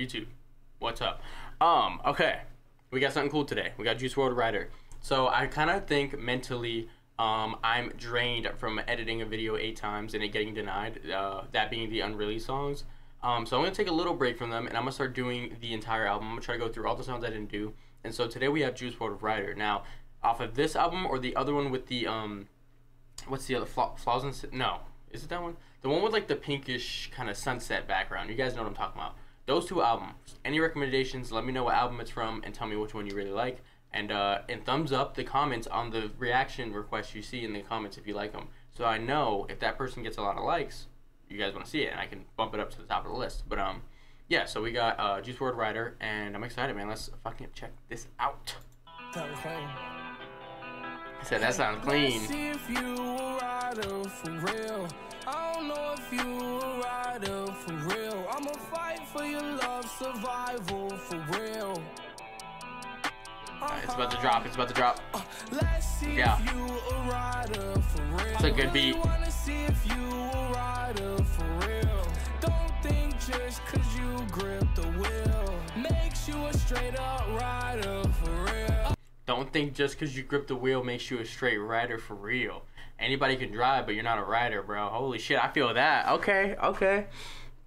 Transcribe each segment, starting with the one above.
YouTube. What's up? Um, okay. We got something cool today. We got Juice WRLD Rider. So I kind of think mentally, um, I'm drained from editing a video eight times and it getting denied. Uh, that being the unreleased songs. Um, so I'm gonna take a little break from them and I'm gonna start doing the entire album. I'm gonna try to go through all the songs I didn't do. And so today we have Juice WRLD Rider. Now, off of this album or the other one with the um, what's the other Flaw- flaws and no, is it that one? The one with like the pinkish kind of sunset background. You guys know what I'm talking about. Those two albums. Any recommendations? Let me know what album it's from and tell me which one you really like. And uh, and thumbs up the comments on the reaction requests you see in the comments if you like them. So I know if that person gets a lot of likes, you guys want to see it, and I can bump it up to the top of the list. But um, yeah. So we got uh, Juice WRLD Rider, and I'm excited, man. Let's fucking check this out. I said that sounds clean. See if you a for real. I don't know if you a rider for real. For your love, survival for real. Alright, it's about to drop. It's about to drop. Let's see Yeah. if you a rider for real. It's a good beat. I wanna see if you a rider for real. Don't think just cause you grip the wheel makes you a straight up rider for real. Don't think just because you grip the wheel makes you a straight rider for real. Anybody can drive, but you're not a rider, bro. Holy shit, I feel that. Okay, okay.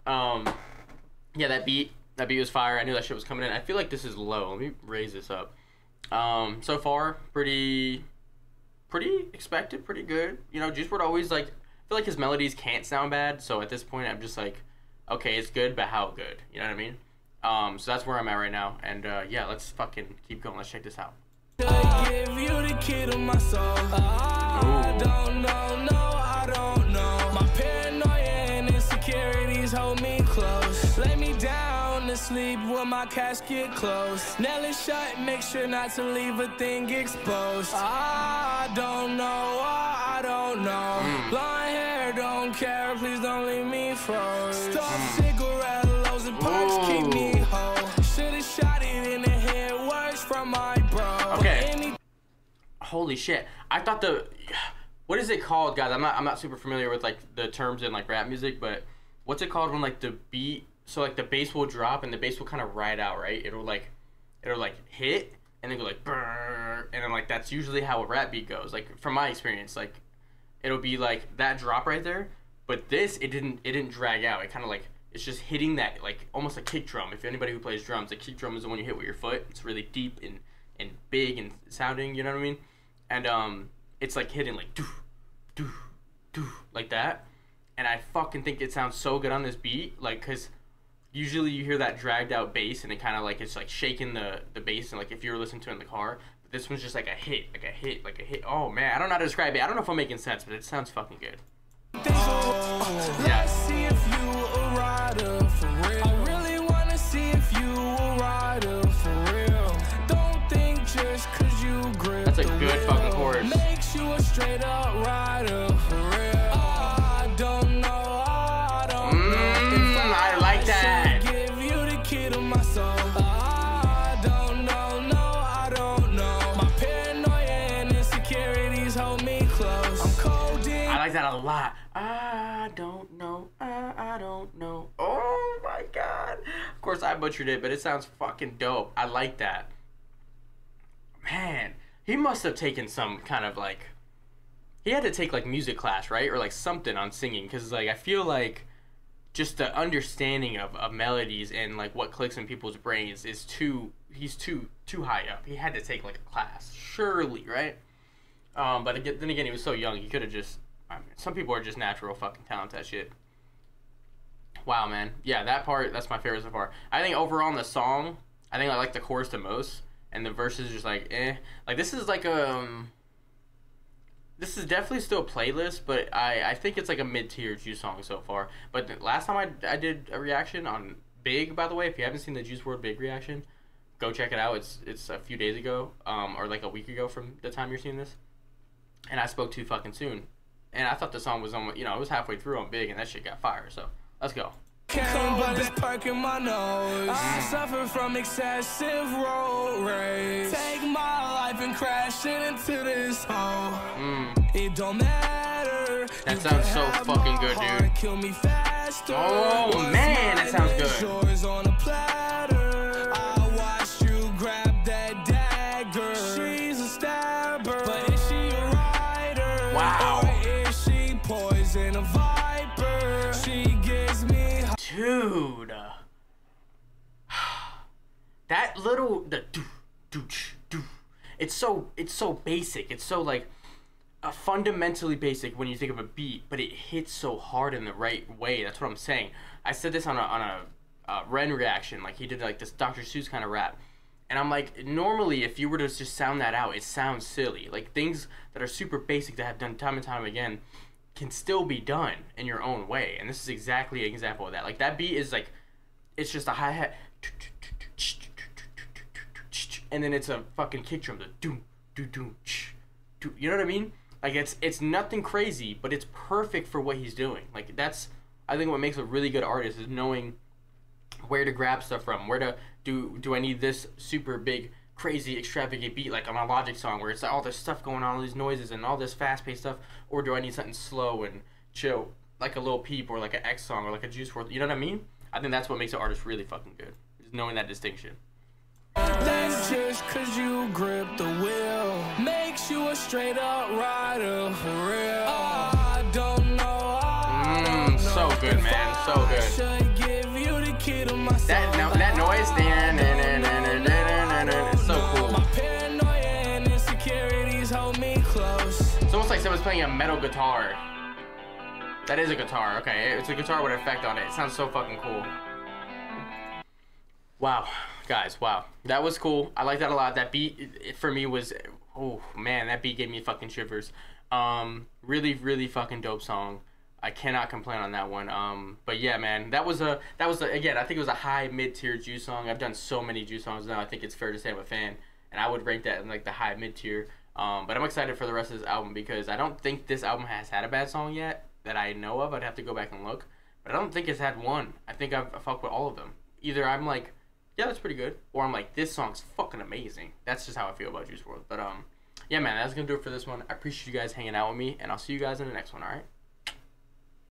Um, yeah, that beat, that beat was fire. I knew that shit was coming in. I feel like this is low. Let me raise this up. Um, so far, pretty, pretty expected, pretty good. You know, Juice WRLD always like. I feel like his melodies can't sound bad. So at this point, I'm just like, okay, it's good, but how good? You know what I mean? Um, so that's where I'm at right now. And uh, yeah, let's fucking keep going. Let's check this out. I to sleep with my casket closed. Nail it shut, make sure not to leave a thing exposed. I don't know, I don't know. Mm. Blonde hair, don't care, please don't leave me froze. Mm. Stuff cigarette loads and perks keep me whole. Should've shot it in the head, words from my bro. Okay. Holy shit! I thought the what is it called, guys? I'm not I'm not super familiar with like the terms in like rap music, but what's it called when like the beat so like the bass will drop and the bass will kind of ride out, right? It'll like it'll like hit and then go like brrr, and then like that's usually how a rap beat goes. Like from my experience, like it'll be like that drop right there, but this it didn't it didn't drag out. It kind of like it's just hitting that like almost a kick drum. If anybody who plays drums, a kick drum is the one you hit with your foot. It's really deep and and big and sounding. You know what I mean? And um, it's like hitting like doo doo doo like that. And I fucking think it sounds so good on this beat, like cause usually you hear that dragged out bass and it kind of like it's like shaking the the bass and like if you're listening to it in the car. But this one's just like a hit, like a hit, like a hit. Oh man, I don't know how to describe it. I don't know if I'm making sense, but it sounds fucking good. Let's see if you a rider for real. I really wanna see if you a rider for real. Don't think just cause you grip That's a good fucking chorus. Makes you a straight up rider I. Oh my god. Of course I butchered it, but it sounds fucking dope. I like that. Man, he must have taken some kind of like he had to take like music class, right? Or like something on singing cuz like I feel like just the understanding of, of melodies and like what clicks in people's brains is too he's too too high up. He had to take like a class. Surely, right? Um, but again, then again, he was so young. He could have just. I mean, some people are just natural fucking talent at shit. Wow, man. Yeah, that part. That's my favorite so far. I think overall in the song, I think I like the chorus the most, and the verses just like eh. Like this is like a. Um, this is definitely still a playlist, but I, I think it's like a mid tier Juice song so far. But the last time I, I did a reaction on Big, by the way, if you haven't seen the Juice WRLD Big reaction, go check it out. It's it's a few days ago, um, or like a week ago from the time you're seeing this. And I spoke too fucking soon, and I thought the song was on. You know, it was halfway through on Big, and that shit got fire. So Let's go. I ah. suffer from excessive road rage. Take my life and crash it into this hole. Hmm. It don't matter. That sounds so fucking good, dude. Kill me faster. Oh man, that sounds good. Yours on a platter. I watched you grab that dagger. She's a stabber. But is she a rider? Wow. Little the do do do. It's so it's so basic. It's so like uh, fundamentally basic when you think of a beat, but it hits so hard in the right way. That's what I'm saying. I said this on a on a uh, Ren reaction, like he did like this Dr. Seuss kind of rap. And I'm like, normally, if you were to just sound that out, it sounds silly. Like things that are super basic that have done time and time again can still be done in your own way. And this is exactly an example of that. Like that beat is like, it's just a hi hat, and then it's a fucking kick drum, the doom, doom, ch, doom. You know what I mean? Like it's it's nothing crazy, but it's perfect for what he's doing. Like that's I think what makes a really good artist is knowing where to grab stuff from, where to do do I need this super big crazy extravagant beat like on a Logic song where it's all this stuff going on, all these noises and all this fast paced stuff, or do I need something slow and chill like a Lil Peep or like an X song or like a Juice WRLD? You know what I mean? I think that's what makes an artist really fucking good, is knowing that distinction. That's just cause you grip the wheel. Makes you a straight up rider for real. I don't know. I Mm, so good, man, so good. should give you the key to my That soul. no, that noise, it's so cool. My and insecurities hold. It's almost like someone's playing a metal guitar. That is a guitar. Okay, it's a guitar with an effect on it. It sounds so fucking cool. Wow, guys, wow, that was cool. I like that a lot. That beat it, for me was, oh man, that beat gave me fucking shivers. Um, really, really fucking dope song. I cannot complain on that one. Um, but yeah, man, that was a that was a, again. I think it was a high mid tier Juice song. I've done so many Juice songs now. I think it's fair to say I'm a fan, and I would rank that in like the high mid tier. Um, but I'm excited for the rest of this album because I don't think this album has had a bad song yet that I know of. I'd have to go back and look, but I don't think it's had one. I think I've I fucked with all of them. Either I'm like, yeah, that's pretty good, or I'm like, this song's fucking amazing. That's just how I feel about Juice WRLD. But um, yeah, man, that's gonna do it for this one. I appreciate you guys hanging out with me, and I'll see you guys in the next one. All right.